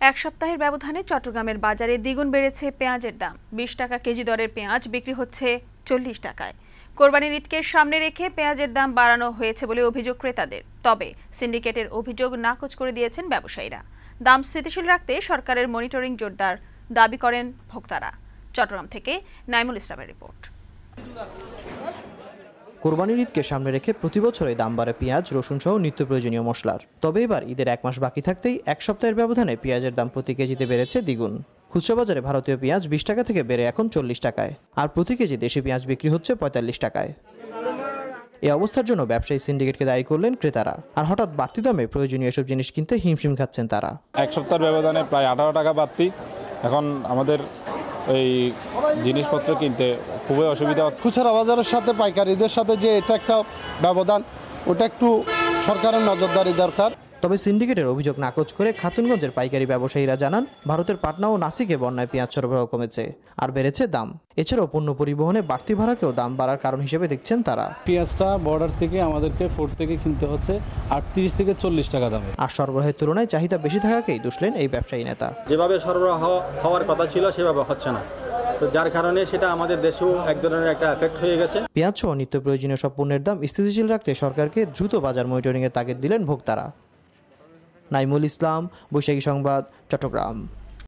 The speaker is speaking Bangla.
এক সপ্তাহের ব্যবধানে চট্টগ্রামের বাজারে দ্বিগুণ বেড়েছে পেঁয়াজের দাম। বিশ টাকা কেজি দরের পেঁয়াজ বিক্রি হচ্ছে চল্লিশ টাকায়। কোরবানির ঈদকে সামনে রেখে পেঁয়াজের দাম বাড়ানো হয়েছে বলে অভিযোগ ক্রেতাদের। তবে সিন্ডিকেটের অভিযোগ নাকচ করে দিয়েছেন ব্যবসায়ীরা। দাম স্থিতিশীল রাখতে সরকারের মনিটরিং জোরদার দাবি করেন ভোক্তারা। চট্টগ্রাম থেকে নাইমুল ইসলামের রিপোর্ট। কোরবানির ঈদকে সামনে রেখে প্রতি বছরে দাম বাড়ে পেঁয়াজ, রসুন সহ নিত্য প্রয়োজনীয় মশলার। তবে এবার ঈদের এক মাস বাকি থাকতেই এক সপ্তাহের ব্যবধানে পেঁয়াজের দাম প্রতি কেজিতে বেড়েছে দ্বিগুণ। খুচরা বাজারে ভারতীয় পেঁয়াজ বিশ টাকা থেকে বেড়ে এখন চল্লিশ টাকায়, আর প্রতি কেজি দেশি পেঁয়াজ বিক্রি হচ্ছে পঁয়তাল্লিশ টাকায়। এই অবস্থার জন্য ব্যবসায়ী সিন্ডিকেটকে দায়ী করলেন ক্রেতারা, আর হঠাৎ বাড়তি দামে প্রয়োজনীয় এসব জিনিস কিনতে হিমশিম খাচ্ছেন তারা। এক সপ্তাহের ব্যবধানে প্রায় আঠারো টাকা বাড়তি। এখন আমাদের এই জিনিসপত্র কিনতে খুবই অসুবিধা খুচরা বাজারের সাথে, পাইকারিদের সাথে যে এটা একটা ব্যবধান, ওটা একটু সরকারের নজরদারি দরকার। তবে সিন্ডিকেটের অভিযোগ নাকচ করে খাতুনগঞ্জের পাইকারি ব্যবসায়ীরা জানান ভারতের পাটনা ও নাসিকে বন্যায় পেঁয়াজ সরবরাহ কমেছে আর বেড়েছে দাম। এছাড়াও পণ্য পরিবহনে বাড়তি ভাড়াকেও দাম বাড়ার কারণ হিসেবে দেখছেন তারা। পেঁয়াজটা বর্ডার থেকে আমাদেরকে ফোর্ট থেকে কিনতে হচ্ছে আটত্রিশ থেকে চল্লিশ টাকা দামে। আর সরবরাহের তুলনায় চাহিদা বেশি থাকাকেই দুষলেন এই ব্যবসায়ী নেতা। যেভাবে সরবরাহ হওয়ার কথা ছিল সেভাবে হচ্ছে না। তো যার কারণে সেটা আমাদের দেশেও এক ধরনের একটা এফেক্ট হয়ে গেছে। পেঁয়াজ সহ নিত্য প্রয়োজনীয় সব পণ্যের দাম স্থিতিশীল রাখতে সরকারকে দ্রুত বাজার মনিটরিংয়ের তাগিদ দিলেন ভোক্তারা। নাইমুল ইসলাম বৈশাখী সংবাদ চট্টগ্রাম।